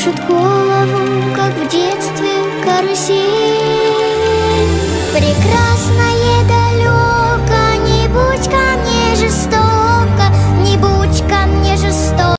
кружит голову.